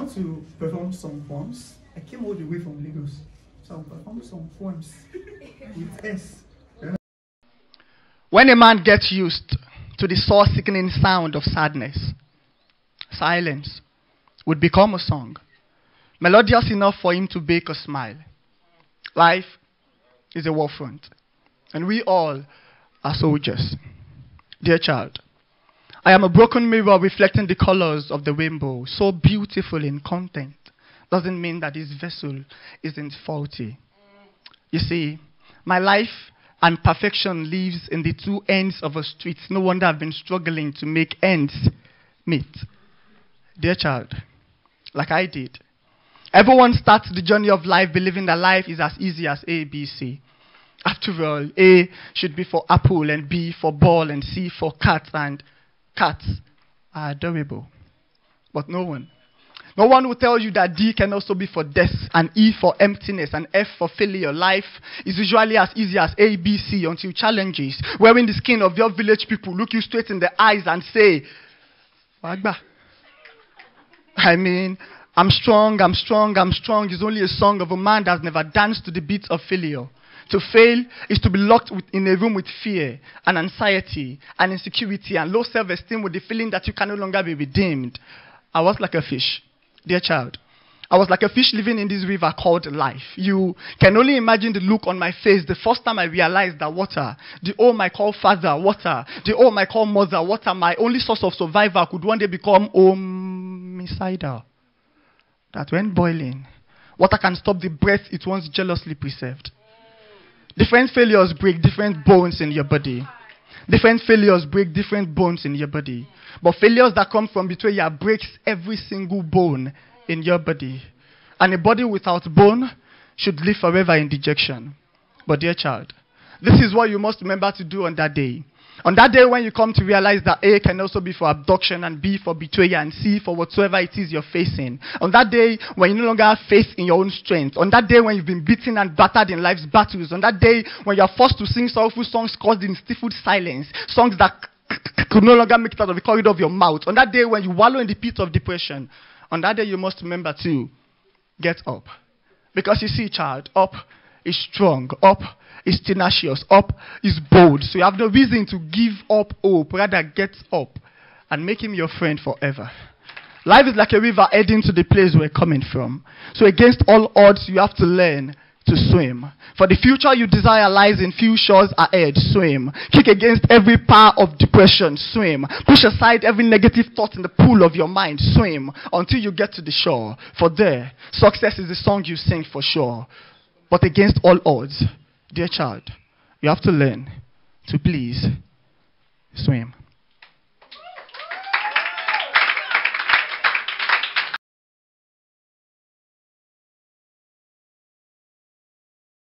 want to perform some poems. I came all the way from Lagos, so I'll perform some poems with S. When a man gets used to the soul sickening sound of sadness, silence would become a song, melodious enough for him to bake a smile. Life is a war front, and we all are soldiers. Dear child, I am a broken mirror reflecting the colors of the rainbow, so beautiful in content. Doesn't mean that this vessel isn't faulty. You see, my life and perfection lives in the two ends of a street. No wonder I've been struggling to make ends meet. Dear child, like I did, everyone starts the journey of life believing that life is as easy as A, B, C. After all, A should be for apple, and B for ball, and C for cat, and cats are adorable. But no one. No one will tell you that D can also be for death, and E for emptiness, and F for failure. Life is usually as easy as A, B, C until challenges, wearing the skin of your village people, look you straight in the eyes and say, Wagba. I mean, I'm strong, I'm strong, I'm strong is only a song of a man that's never danced to the beat of failure. To fail is to be locked in a room with fear and anxiety and insecurity and low self esteem with the feeling that you can no longer be redeemed. I was like a fish, dear child. I was like a fish living in this river called life. You can only imagine the look on my face the first time I realized that water, the oh my call father, water, the oh my call mother, water, my only source of survival could one day become homicidal. That when boiling, water can stop the breath it once jealously preserved. Different failures break different bones in your body. Different failures break different bones in your body. But failures that come from betrayal breaks every single bone in your body. And a body without bone should live forever in dejection. But dear child, this is what you must remember to do on that day. On that day, when you come to realize that A can also be for abduction, and B for betrayal, and C for whatsoever it is you're facing. On that day, when you no longer have faith in your own strength. On that day, when you've been beaten and battered in life's battles. On that day, when you're forced to sing sorrowful songs caused in stifled silence. Songs that could no longer make it out of the corridor of your mouth. On that day, when you wallow in the pit of depression. On that day, you must remember to get up. Because you see, child, up is strong. Up is tenacious. Up is bold. So you have no reason to give up hope. Rather, get up and make him your friend forever. Life is like a river heading to the place we're coming from. So against all odds, you have to learn to swim. For the future you desire lies in few shores ahead. Swim. Kick against every power of depression. Swim. Push aside every negative thought in the pool of your mind. Swim until you get to the shore. For there, success is the song you sing for sure. But against all odds, dear child, you have to learn to please swim.